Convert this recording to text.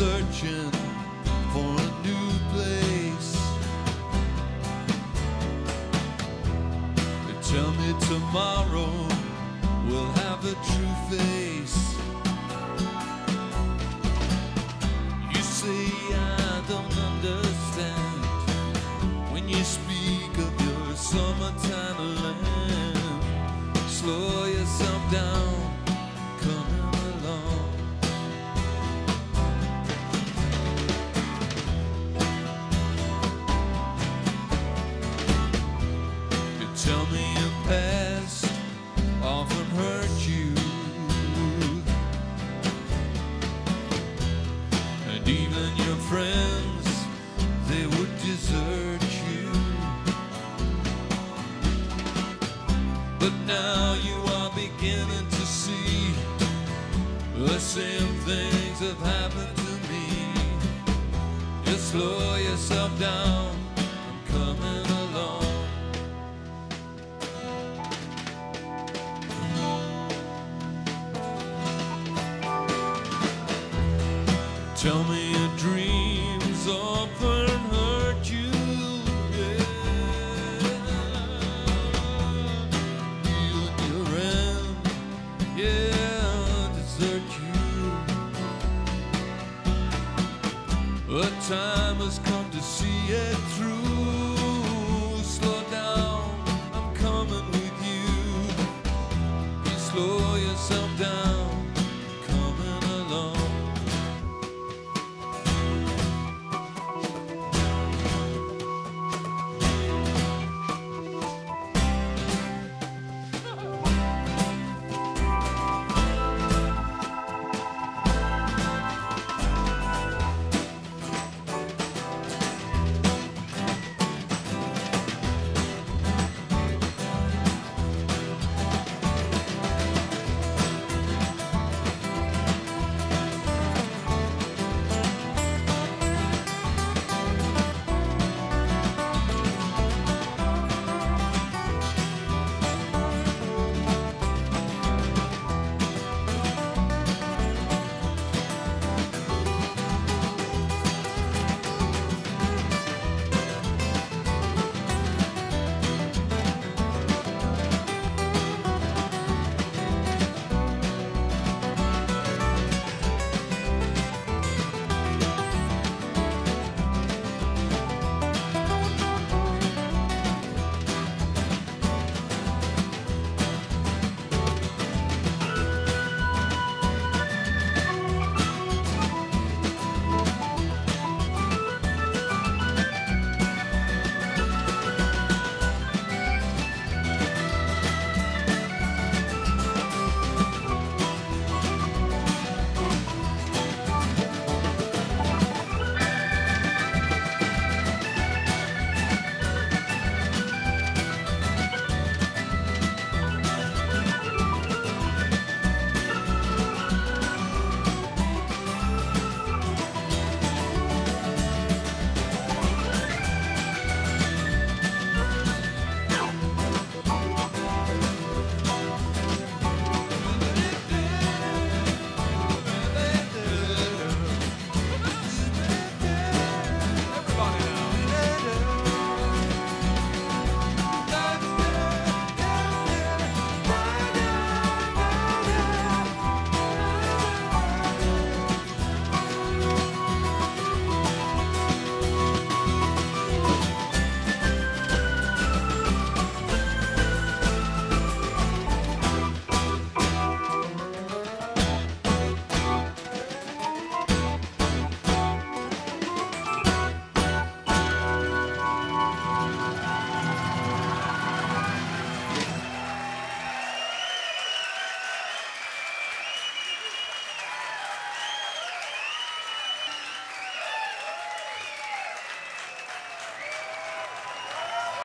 searching for a new place. They tell me tomorrow we'll have a true face. Tell me your past often hurt you. And even your friends, they would desert you. But now you are beginning to see the same things have happened to me. Just slow yourself down, Tell me your dreams often hurt you. Yeah. You and yeah, desert you. The time has come to see it through. Slow down, I'm coming with you. Be slow.